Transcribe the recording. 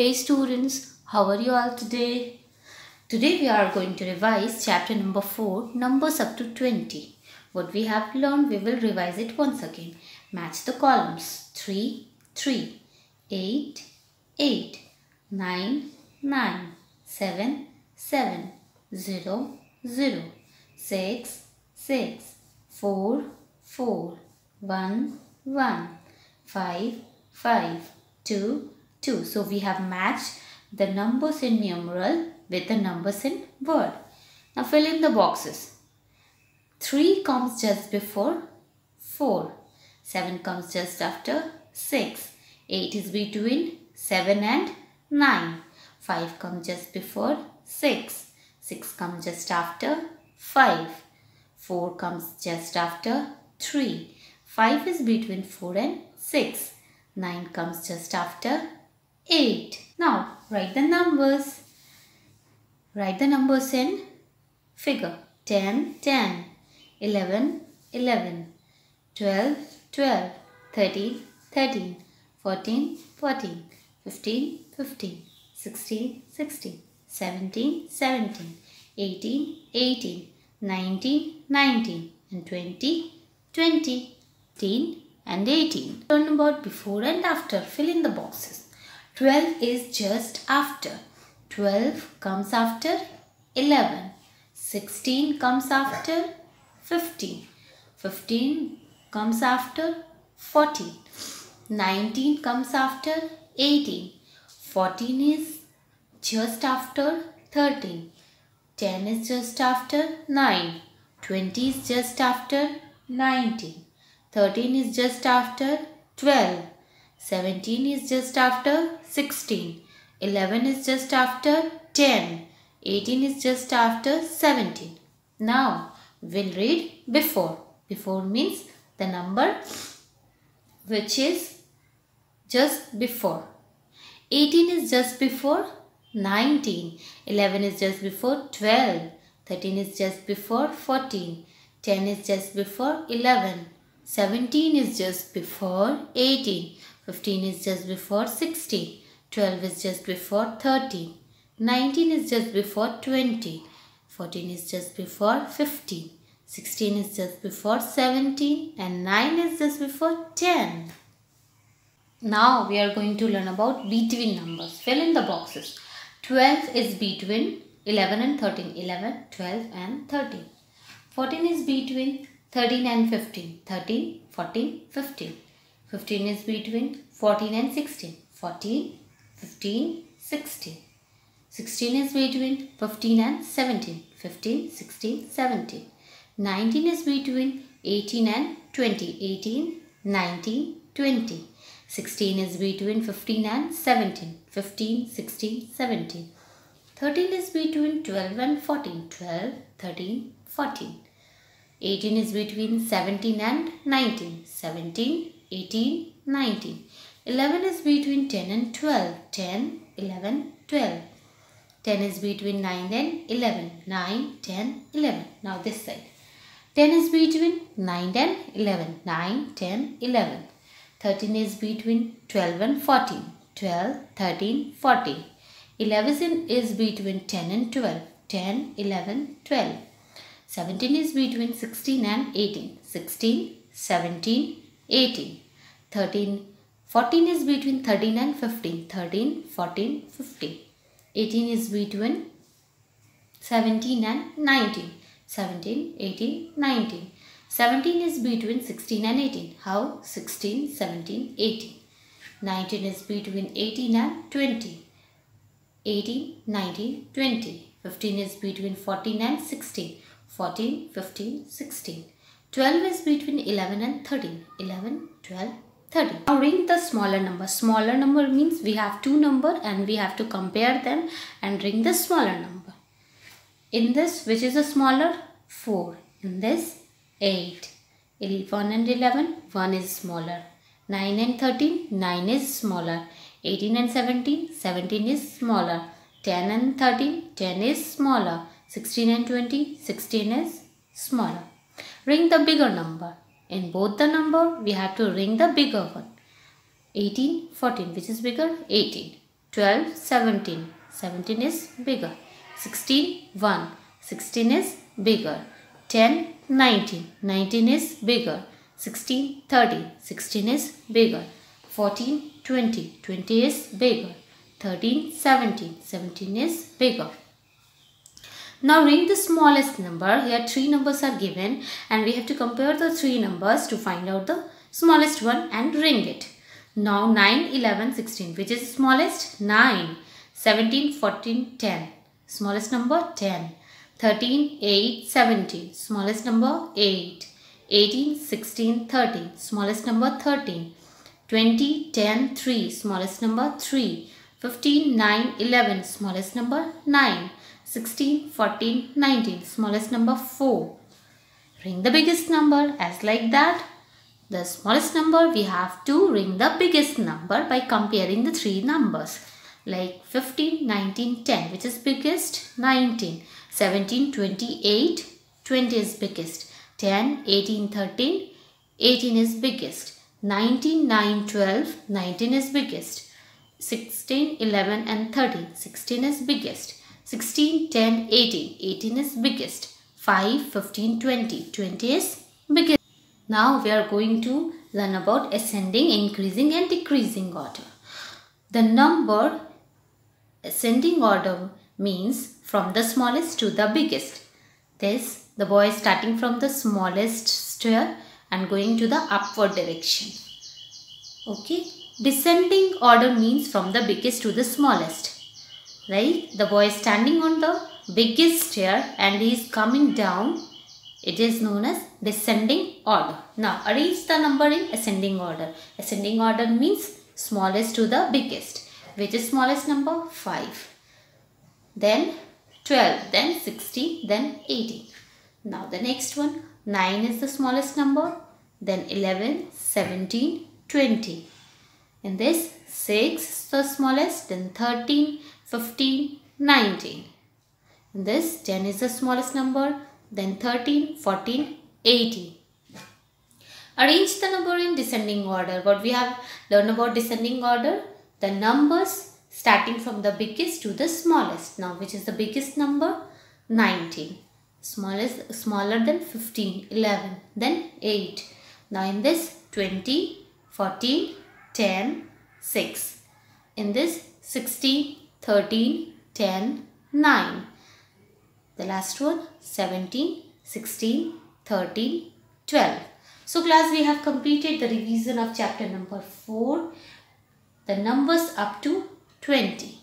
Hey students, how are you all today? Today we are going to revise chapter number 4, numbers up to 20. What we have learned, we will revise it once again. Match the columns. 3, 3, 8, 8, 9, 9, 7, 7, 0, 0, 6, 6, 4, 4, 1, 1, 5, 5, 2, 2. So we have matched the numbers in numeral with the numbers in word. Now fill in the boxes. 3 comes just before 4. 7 comes just after 6. 8 is between 7 and 9. 5 comes just before 6. 6 comes just after 5. 4 comes just after 3. 5 is between 4 and 6. 9 comes just after 8. Now write the numbers. Write the numbers in figure. 10, 10, 11, 11, 12, 12, 13, 13, 14, 14, 15, 15, 16, 16, 17, 17, 18, 18, 19, 19 and 20, 20, 18 and 18. Learn about before and after. Fill in the boxes. 12 is just after. 12 comes after 11. 16 comes after 15. 15 comes after 14. 19 comes after 18. 14 is just after 13. 10 is just after 9. 20 is just after 19. 13 is just after 12. 17 is just after 16. 11 is just after 10. 18 is just after 17. Now, we'll read before. Before means the number which is just before. 18 is just before 19. 11 is just before 12. 13 is just before 14. 10 is just before 11. 17 is just before 18. 15 is just before 16. 12 is just before 13. 19 is just before 20. 14 is just before 15. 16 is just before 17 and 9 is just before 10. Now we are going to learn about between numbers. Fill in the boxes. 12 is between 11 and 13. 11, 12 and 13. 14 is between 13 and 15. 13, 14, 15. 15 is between 14 and 16. 14, 15, 16. 16 is between 15 and 17. 15, 16, 17. 19 is between 18 and 20. 18, 19, 20. 16 is between 15 and 17. 15, 16, 17. 13 is between 12 and 14. 12, 13, 14. 18 is between 17 and 19. 17, 18, 19. 11 is between 10 and 12. 10, 11, 12. 10 is between 9 and 11. 9, 10, 11. Now this side. 10 is between 9 and 11. 9, 10, 11. 13 is between 12 and 14. 12, 13, 14. 11 is between 10 and 12. 10, 11, 12. 17 is between 16 and 18. 16, 17, 18. 13, 14 is between 13 and 15. 13, 14, 15. 18 is between 17 and 19. 17, 18, 19. 17 is between 16 and 18. How? 16, 17, 18. 19 is between 18 and 20. 18, 19, 20. 15 is between 14 and 16. 14, 15, 16. 12 is between 11 and 13. 11, 12, 13. Now ring the smaller number. Smaller number means we have two number and we have to compare them and ring the smaller number. In this, which is the smaller? 4. In this, 8. 1 and 11, 1 is smaller. 9 and 13, 9 is smaller. 18 and 17, 17 is smaller. 10 and 13, 10 is smaller. 16 and 20, 16 is smaller. Ring the bigger number. In both the number, we have to ring the bigger one. 18, 14, which is bigger? 18. 12, 17. 17 is bigger. 16, 1. 16 is bigger. 10, 19. 19 is bigger. 16, 30. 16 is bigger. 14, 20. 20 is bigger. 13, 17. 17 is bigger. Now ring the smallest number. Here three numbers are given and we have to compare the three numbers to find out the smallest one and ring it. Now 9, 11, 16. Which is smallest? 9. 17, 14, 10. Smallest number 10. 13, 8, 17. Smallest number 8. 18, 16, 13. Smallest number 13. 20, 10, 3. Smallest number 3. 15, 9, 11. Smallest number 9. 16, 14, 19. Smallest number 4. Ring the biggest number as like that. The smallest number we have to ring the biggest number by comparing the three numbers like 15, 19, 10 which is biggest 19, 17, 28, 20 is biggest, 10, 18, 13, 18 is biggest, 19, 9, 12, 19 is biggest, 16, 11 and 13, 16 is biggest, 16, 10, 18, 18 is biggest, 5, 15, 20, 20 is biggest. Now we are going to learn about ascending, increasing and decreasing order. The number ascending order means from the smallest to the biggest. This the boy is starting from the smallest stair and going to the upward direction. Okay. Descending order means from the biggest to the smallest. Right? The boy is standing on the biggest chair and he is coming down it is known as descending order. Now arrange the number in ascending order. Ascending order means smallest to the biggest. Which is smallest number? 5. Then 12, then 16, then 18. Now the next one 9 is the smallest number. Then 11, 17, 20. In this 6 is the smallest, then 13, 15, 19. In this 10 is the smallest number, then 13, 14, 18. Arrange the number in descending order. What we have learned about descending order? The numbers starting from the biggest to the smallest. Now, which is the biggest number? 19. Smallest, smaller than 15, 11, then 8. Now, in this 20, 14, 10, 6. In this 16, 13, 10, 9. The last one 17, 16, 13, 12. So class we have completed the revision of chapter number 4. The numbers up to 20.